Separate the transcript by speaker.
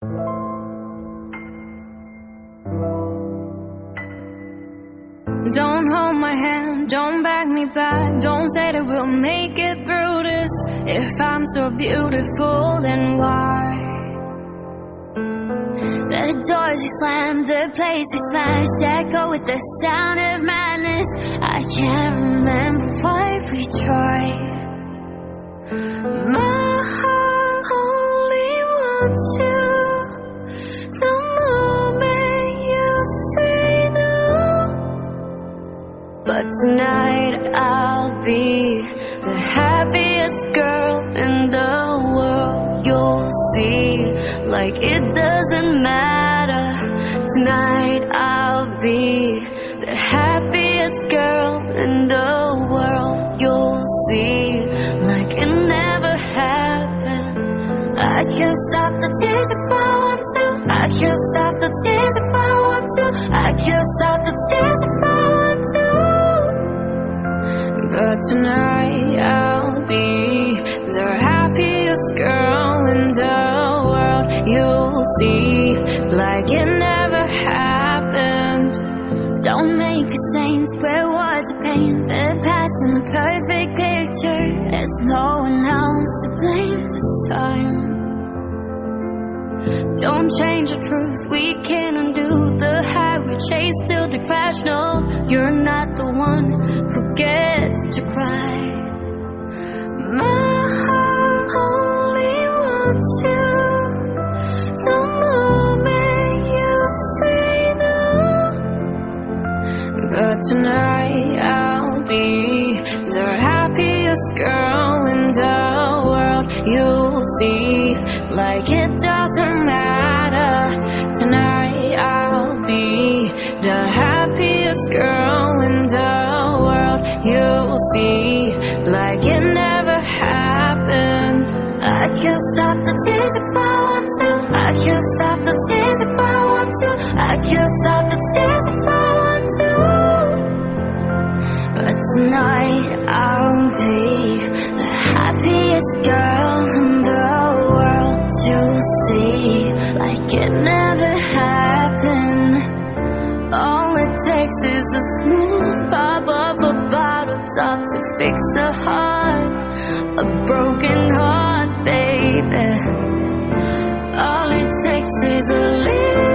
Speaker 1: Don't hold my hand, don't back me back. Don't say that we'll make it through this. If I'm so beautiful, then why? The doors we slammed, the place we smashed Echo with the sound of madness. I can't remember why we tried. My heart only wants you But tonight I'll be the happiest girl in the world. You'll see like it doesn't matter. Tonight I'll be the happiest girl in the world. You'll see like it never happened. I can't stop the tears if I want to. I can't stop the tears if I want to. I can't stop the tears if I want to but tonight I'll be the happiest girl in the world. You'll see like it never happened. Don't make a saint where words of pain The past in the perfect picture. There's no one else to blame this time. Don't change the truth, we can't undo the high we chase till the crash. No, you're not the one but tonight I'll be the happiest girl in the world. You'll see, like it doesn't matter. Tonight I'll be the happiest girl in the world. You'll see, like it can't stop the tears if I want to. I can't stop the tears if I want to. I can't stop the tears if I want to. But tonight I'll be the happiest girl in the world to see like it never happened. All it takes is a smooth pop of a bottle top to fix a heart, a broken heart, baby. All it takes is a little